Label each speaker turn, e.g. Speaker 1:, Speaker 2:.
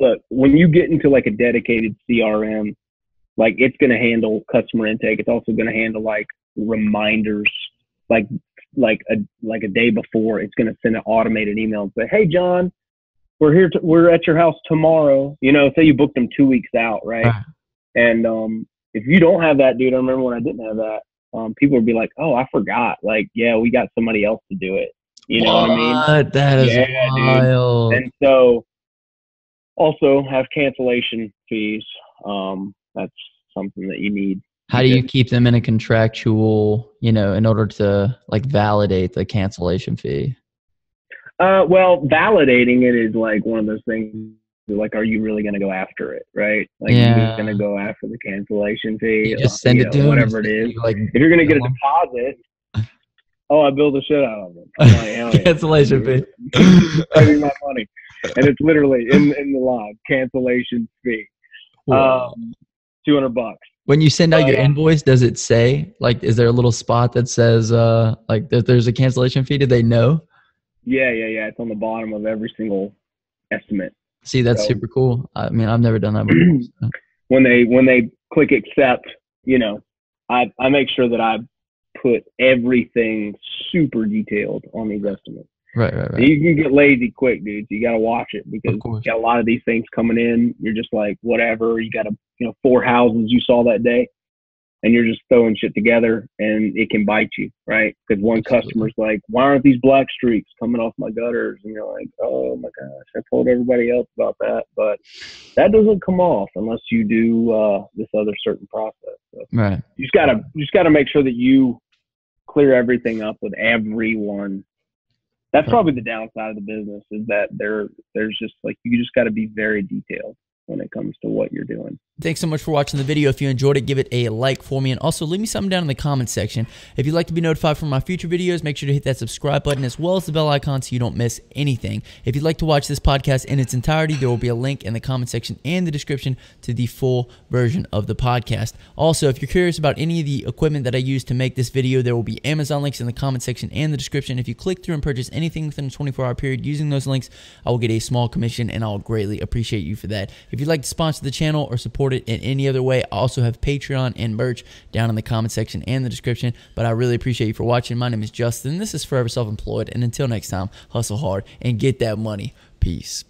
Speaker 1: look, when you get into like a dedicated CRM, like it's going to handle customer intake. It's also going to handle like reminders, like like a like a day before. It's going to send an automated email and say, "Hey, John, we're here. To, we're at your house tomorrow." You know, say you booked them two weeks out, right? And um, if you don't have that, dude, I remember when I didn't have that. Um, people would be like, "Oh, I forgot." Like, yeah, we got somebody else to do it. You know what I mean?
Speaker 2: What? That is
Speaker 1: Yeah, dude.
Speaker 2: wild.
Speaker 1: And so also have cancellation fees. Um, that's something that you need.
Speaker 2: How do you keep them in a contractual, you know, in order to like validate the cancellation fee?
Speaker 1: Uh, well, validating it is like one of those things. Like, are you really going to go after it, right? Like,
Speaker 2: Yeah.
Speaker 1: you're going to go after the cancellation fee,
Speaker 2: You just
Speaker 1: uh,
Speaker 2: send it to them,
Speaker 1: whatever it is.
Speaker 2: Like
Speaker 1: If you're going to get a deposit, oh, I build the shit out of it. Like,
Speaker 2: cancellation fee.
Speaker 1: Me my money, and it's literally in in the log cancellation fee,
Speaker 2: Wow.
Speaker 1: um, two hundred bucks.
Speaker 2: when you send out your
Speaker 1: uh,
Speaker 2: invoice, does it say like, is there a little spot that says uh like that there's a cancellation fee? Do they know?
Speaker 1: Yeah, yeah, yeah. It's on the bottom of every single estimate.
Speaker 2: See, that's
Speaker 1: So-
Speaker 2: super cool. I mean, I've never done that before. so.
Speaker 1: when they when they click accept, you know, I I make sure that I put everything super detailed on these estimates.
Speaker 2: Right, right, right.
Speaker 1: You can get lazy quick, dudes. You got to watch it because you got a lot of these things coming in. You're just like whatever. You got a you know four houses you saw that day, and you're just throwing shit together, and it can bite you, right? Because one
Speaker 2: Absolutely.
Speaker 1: customer's like, "Why aren't these black streaks coming off my gutters?" And you're like, "Oh my gosh, I told everybody else about that, but that doesn't come off unless you do uh, this other certain process." So
Speaker 2: Right.
Speaker 1: you just gotta you just gotta make sure that you clear everything up with everyone. That's
Speaker 2: Right.
Speaker 1: probably the downside of the business is that there there's just like you just got to be very detailed when it comes to what you're doing.
Speaker 3: Thanks so much for watching the video. If you enjoyed it, give it a like for me. And also leave me something down in the comments section. If you'd like to be notified for my future videos, make sure to hit that subscribe button as well as the bell icon so you don't miss anything. If you'd like to watch this podcast in its entirety, there will be a link in the comment section and the description to the full version of the podcast. Also, if you're curious about any of the equipment that I use to make this video, there will be Amazon links in the comment section and the description. If you click through and purchase anything within a 24 hour period using those links, I will get a small commission and I'll greatly appreciate you for that. If you'd like to sponsor the channel or support it in any other way, I also have Patreon and merch down in the comment section and the description. But I really appreciate you for watching. My name is Justin. This is Forever Self Employed. And until next time, hustle hard and get that money. Peace.